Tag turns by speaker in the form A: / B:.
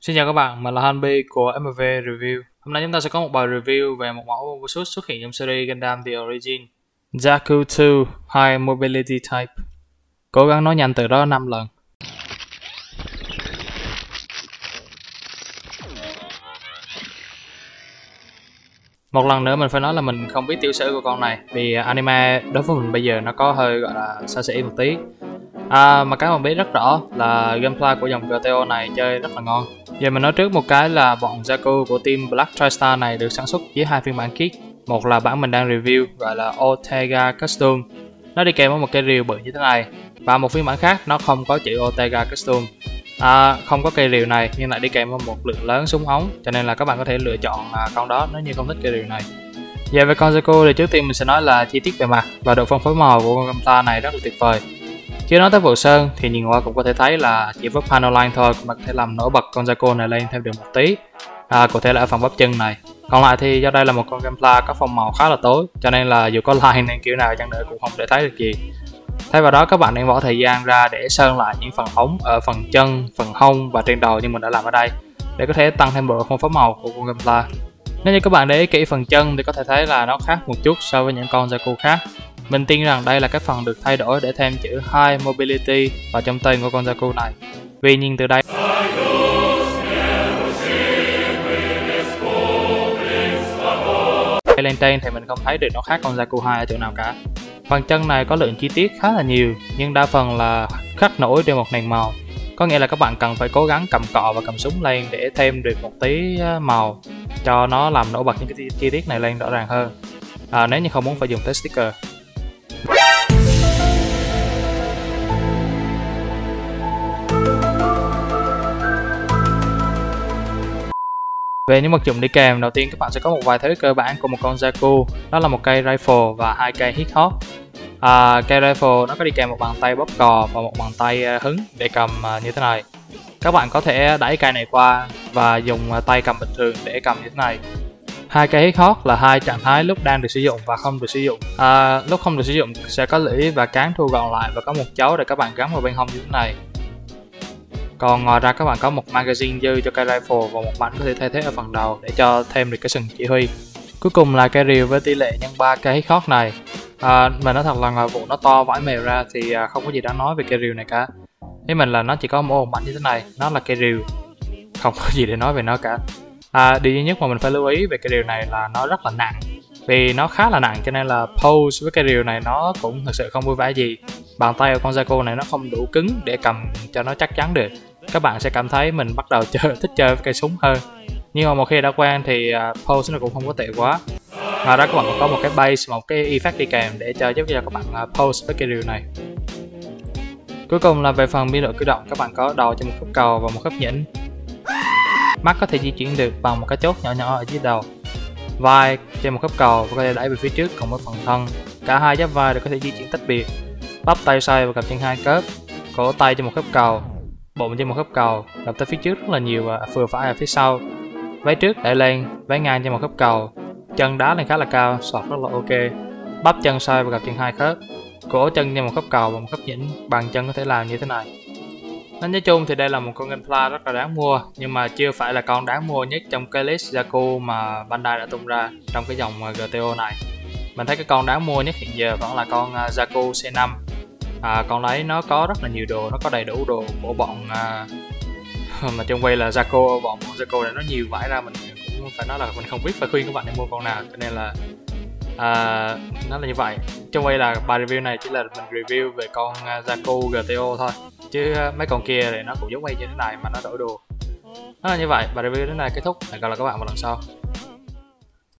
A: Xin chào các bạn, mình là Hanbi của MV Review. Hôm nay chúng ta sẽ có một bài review về một mẫu Overshoot xuất hiện trong series Gundam The Origin. Zaku 2 High Mobility Type. Cố gắng nói nhanh từ đó 5 lần. Một lần nữa mình phải nói là mình không biết tiểu sử của con này vì anime đối với mình bây giờ nó có hơi gọi là xa xỉ một tí À, mà cái mà biết rất rõ là gameplay của dòng GTO này chơi rất là ngon. Giờ mình nói trước một cái là bọn Zaku của team Black TriStar này được sản xuất dưới hai phiên bản kit. Một là bản mình đang review gọi là Ortega Custom. Nó đi kèm với một cây rìu bự như thế này. Và một phiên bản khác nó không có chữ Ortega Custom. À, không có cây rìu này nhưng lại đi kèm với một lượng lớn súng ống cho nên là các bạn có thể lựa chọn à, con đó nếu như không thích cây rìu này. Về về con Zaku thì trước tiên mình sẽ nói là chi tiết về mặt và độ phân phối màu của con Gamta này rất là tuyệt vời. Chưa nói tới phủ sơn thì nhìn qua cũng có thể thấy là chỉ với panel line thôi cũng có thể làm nổi bật con Zaco này lên thêm được một tí. À, Cụ thể là ở phần bắp chân này. Còn lại thì do đây là một con gameplay có phong màu khá là tối cho nên là dù có line nên kiểu nào chẳng nữa cũng không thể thấy được gì. Thay vào đó các bạn nên bỏ thời gian ra để sơn lại những phần ống ở ờ, phần chân, phần hông và trên đầu như mình đã làm ở đây để có thể tăng thêm độ phong phú màu của con gameplay nếu như các bạn để ý kỹ phần chân thì có thể thấy là nó khác một chút so với những con Zaku khác mình tin rằng đây là cái phần được thay đổi để thêm chữ High Mobility vào trong tên của con Zaku này. Vì nhìn từ đây lên trên thì mình không thấy được nó khác con Zaku 2 ở chỗ nào cả. Phần chân này có lượng chi tiết khá là nhiều nhưng đa phần là khắc nổi trên một nền màu. Có nghĩa là các bạn cần phải cố gắng cầm cọ và cầm súng lên để thêm được một tí ờ, màu cho nó làm nổi bật những cái chi tiết này lên rõ ràng hơn. À, nếu như không muốn phải dùng tới sticker. Về những vật dụng đi kèm, đầu tiên các bạn sẽ có một vài thứ cơ bản của một con Zaku Đó là một cây rifle và hai cây hit hot à, Cây rifle nó có đi kèm một bàn tay bóp cò và một bàn tay à, hứng để cầm à, như thế này. Các bạn có thể đẩy cây này qua và dùng à, tay cầm bình thường để cầm như thế này. Hai cây hit hot là hai trạng thái lúc đang được sử dụng và không được sử dụng. À, lúc không được sử dụng sẽ có lưỡi và cán thu gọn lại và có một chấu để các bạn gắn vào bên hông như thế này còn ngoài ra các bạn có một magazine dư cho cây rifle và một bánh có thể thay thế ở phần đầu để cho thêm được cái sừng chỉ huy. Cuối cùng là cây rìu với tỷ lệ nhân 3 cây khót này. À, mình nói thật là ngoài vụ nó to vãi mèo ra thì à, không có gì đáng nói về cây rìu này cả. Ý mình là nó chỉ có một bánh như thế này nó là cây rìu. Không có gì để nói về nó cả. À, điều duy nhất mà mình phải lưu ý về cái điều này là nó rất là nặng. Vì nó khá là nặng cho nên là pose với cái điều này nó cũng thực sự không vui vẻ gì. Bàn tay của con Zaco này nó không đủ cứng để cầm cho nó chắc chắn được các bạn sẽ cảm thấy mình bắt đầu chơi thích chơi với cây súng hơn. Nhưng mà một khi đã quen thì à, uh, pose nó cũng không có tệ quá. Ngoài ra các bạn còn có một cái base một cái effect đi kèm để cho giúp cho các bạn à, uh, pose với cái điều này. Cuối cùng là về phần biên độ cử động các bạn có đầu cho một khớp cầu và một khớp nhỉnh. Mắt có thể di chuyển được bằng một cái chốt nhỏ nhỏ ở dưới đầu. Vai trên một khớp cầu và có thể đẩy về phía trước cùng với phần thân. Cả hai giáp vai đều có thể di chuyển tách biệt. Bắp tay xoay và cặp chân hai khớp cổ tay trên một khớp cầu bụng trên một khớp cầu gặp tới phía trước rất là nhiều và vừa phải ở phía sau. Váy trước đẩy lên, váy ngang trên một khớp cầu. Chân đá lên khá là cao, sọt rất là ok. Bắp chân xoay và gặp chân hai khớp. Cổ chân trên một khớp cầu và một khớp nhỉnh, bàn chân có thể làm như thế này. Nói chung thì đây là một con Gameplay rất là đáng mua, nhưng mà chưa phải là con đáng mua nhất trong cái list Zaku mà Bandai đã tung ra trong cái dòng GTO này. Mình thấy cái con đáng mua nhất hiện giờ vẫn là con à, Zaku C5. À, con đấy nó có rất là nhiều đồ, nó có đầy đủ đồ của bọn à, mà trong quay là Zaku, bọn Zaku này nó nhiều vải ra mình cũng phải nói là mình không biết phải khuyên các bạn nên mua con nào cho nên là à, nó là như vậy. Trong đây là bài review này chỉ là mình review về con à, Zaku GTO thôi chứ à, mấy con kia thì nó cũng giống quay như thế này mà nó đổi đồ. Nó là như vậy bài review đến này kết thúc hẹn gặp lại các bạn vào lần sau.